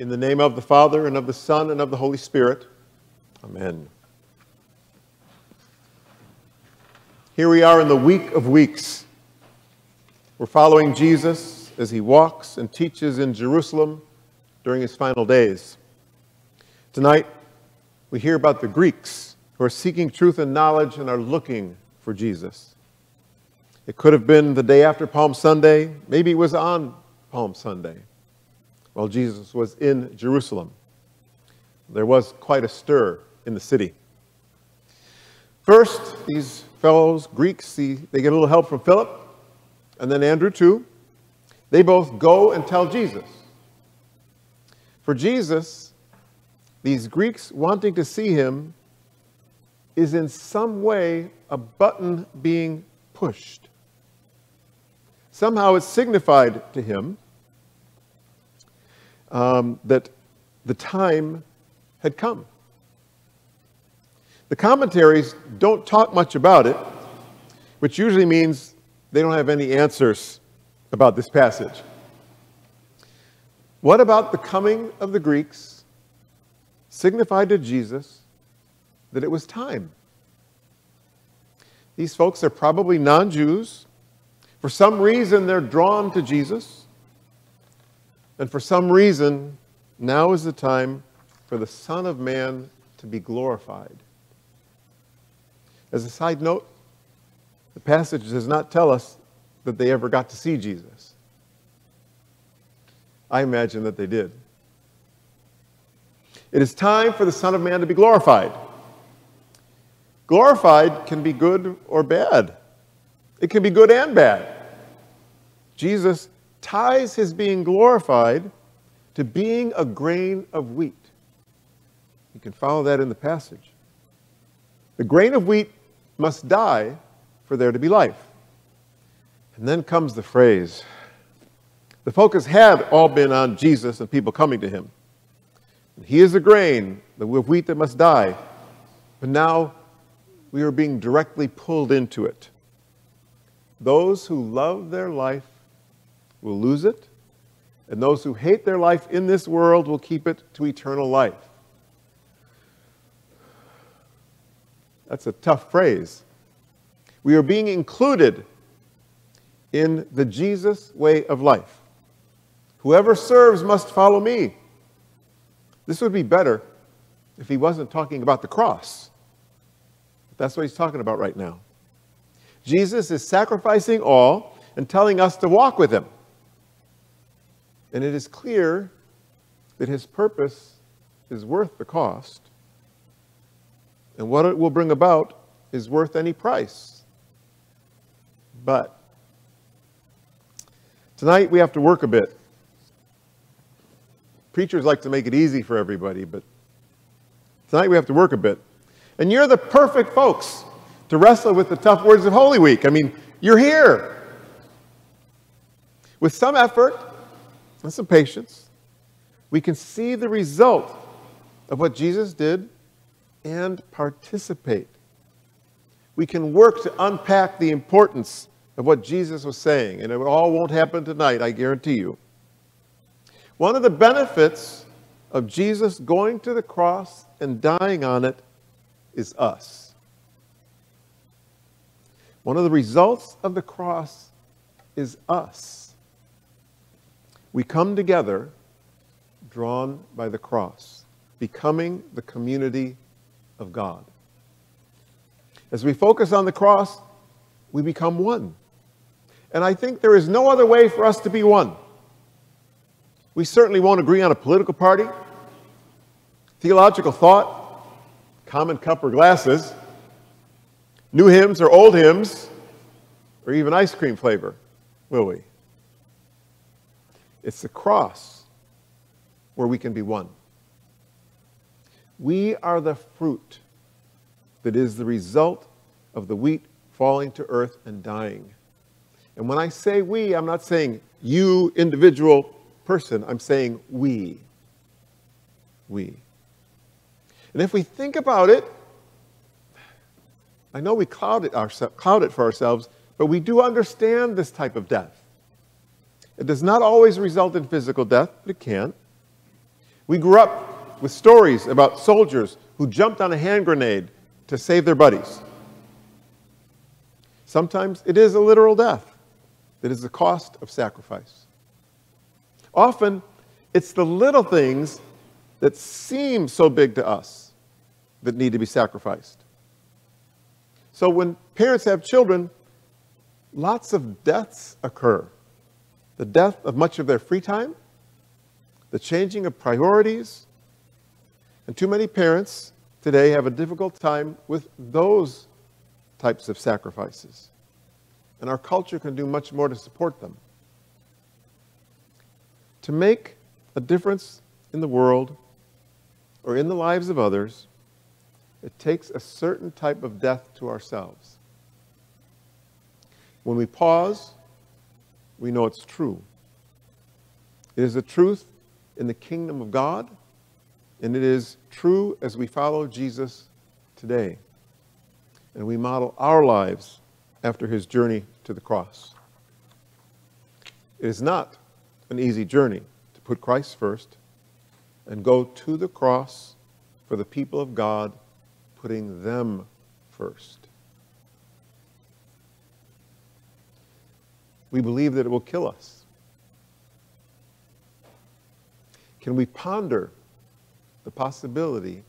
In the name of the Father, and of the Son, and of the Holy Spirit. Amen. Here we are in the week of weeks. We're following Jesus as he walks and teaches in Jerusalem during his final days. Tonight, we hear about the Greeks who are seeking truth and knowledge and are looking for Jesus. It could have been the day after Palm Sunday, maybe it was on Palm Sunday while Jesus was in Jerusalem. There was quite a stir in the city. First, these fellows, Greeks, see, they get a little help from Philip, and then Andrew too. They both go and tell Jesus. For Jesus, these Greeks wanting to see him is in some way a button being pushed. Somehow it's signified to him um, that the time had come. The commentaries don't talk much about it, which usually means they don't have any answers about this passage. What about the coming of the Greeks signified to Jesus that it was time? These folks are probably non Jews. For some reason, they're drawn to Jesus. And for some reason, now is the time for the Son of Man to be glorified. As a side note, the passage does not tell us that they ever got to see Jesus. I imagine that they did. It is time for the Son of Man to be glorified. Glorified can be good or bad, it can be good and bad. Jesus ties his being glorified to being a grain of wheat. You can follow that in the passage. The grain of wheat must die for there to be life. And then comes the phrase. The focus had all been on Jesus and people coming to him. He is the grain, the wheat that must die. But now we are being directly pulled into it. Those who love their life will lose it, and those who hate their life in this world will keep it to eternal life. That's a tough phrase. We are being included in the Jesus way of life. Whoever serves must follow me. This would be better if he wasn't talking about the cross. That's what he's talking about right now. Jesus is sacrificing all and telling us to walk with him. And it is clear that his purpose is worth the cost. And what it will bring about is worth any price. But tonight we have to work a bit. Preachers like to make it easy for everybody, but tonight we have to work a bit. And you're the perfect folks to wrestle with the tough words of Holy Week. I mean, you're here. With some effort, and some patience, we can see the result of what Jesus did and participate. We can work to unpack the importance of what Jesus was saying, and it all won't happen tonight, I guarantee you. One of the benefits of Jesus going to the cross and dying on it is us. One of the results of the cross is us we come together drawn by the cross, becoming the community of God. As we focus on the cross, we become one. And I think there is no other way for us to be one. We certainly won't agree on a political party, theological thought, common cup or glasses, new hymns or old hymns, or even ice cream flavor, will we? It's the cross where we can be one. We are the fruit that is the result of the wheat falling to earth and dying. And when I say we, I'm not saying you, individual person, I'm saying we. We. And if we think about it, I know we cloud it, cloud it for ourselves, but we do understand this type of death. It does not always result in physical death, but it can. We grew up with stories about soldiers who jumped on a hand grenade to save their buddies. Sometimes it is a literal death that is the cost of sacrifice. Often, it's the little things that seem so big to us that need to be sacrificed. So when parents have children, lots of deaths occur. The death of much of their free time, the changing of priorities, and too many parents today have a difficult time with those types of sacrifices. And our culture can do much more to support them. To make a difference in the world or in the lives of others, it takes a certain type of death to ourselves. When we pause, we know it's true. It is a truth in the kingdom of God, and it is true as we follow Jesus today. And we model our lives after his journey to the cross. It is not an easy journey to put Christ first and go to the cross for the people of God, putting them first. We believe that it will kill us. Can we ponder the possibility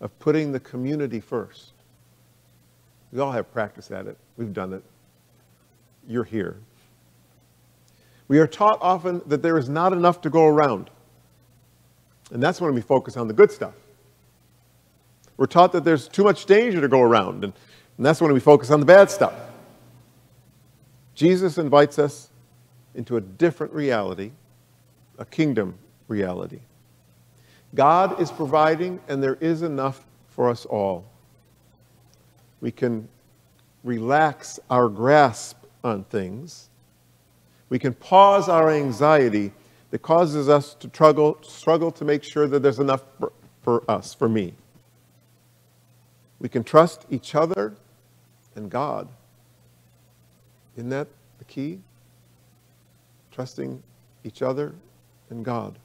of putting the community first? We all have practice at it. We've done it. You're here. We are taught often that there is not enough to go around. And that's when we focus on the good stuff. We're taught that there's too much danger to go around, and, and that's when we focus on the bad stuff. Jesus invites us into a different reality, a kingdom reality. God is providing, and there is enough for us all. We can relax our grasp on things. We can pause our anxiety that causes us to struggle, struggle to make sure that there's enough for, for us, for me. We can trust each other and God. Isn't that the key? Trusting each other and God.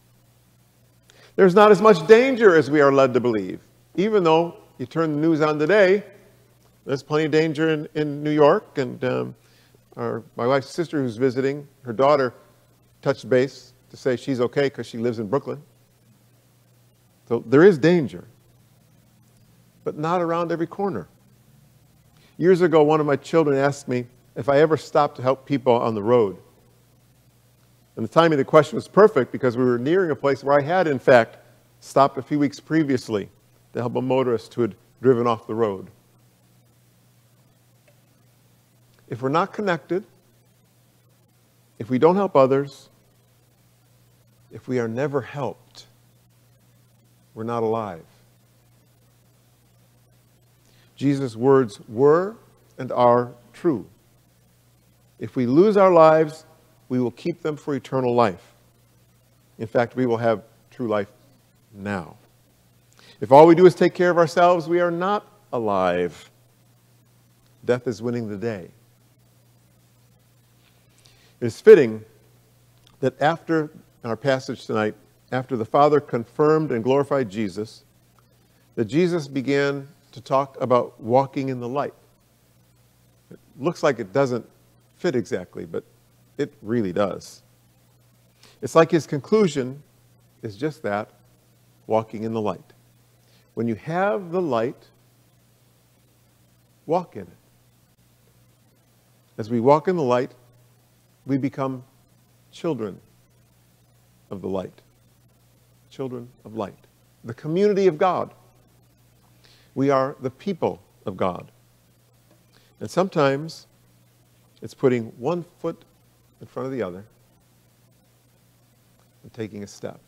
There's not as much danger as we are led to believe, even though you turn the news on today, there's plenty of danger in, in New York. And um, our, my wife's sister, who's visiting, her daughter touched base to say she's okay because she lives in Brooklyn. So there is danger, but not around every corner. Years ago, one of my children asked me if I ever stopped to help people on the road. And the timing of the question was perfect because we were nearing a place where I had, in fact, stopped a few weeks previously to help a motorist who had driven off the road. If we're not connected, if we don't help others, if we are never helped, we're not alive. Jesus' words were and are true. If we lose our lives, we will keep them for eternal life. In fact, we will have true life now. If all we do is take care of ourselves, we are not alive. Death is winning the day. It is fitting that after our passage tonight, after the Father confirmed and glorified Jesus, that Jesus began to talk about walking in the light. It looks like it doesn't fit exactly, but it really does. It's like his conclusion is just that walking in the light. When you have the light, walk in it. As we walk in the light, we become children of the light. Children of light. The community of God. We are the people of God. And sometimes it's putting one foot in front of the other and taking a step.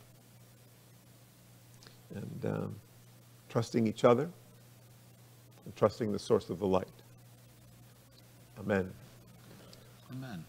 And um, trusting each other and trusting the source of the light. Amen. Amen.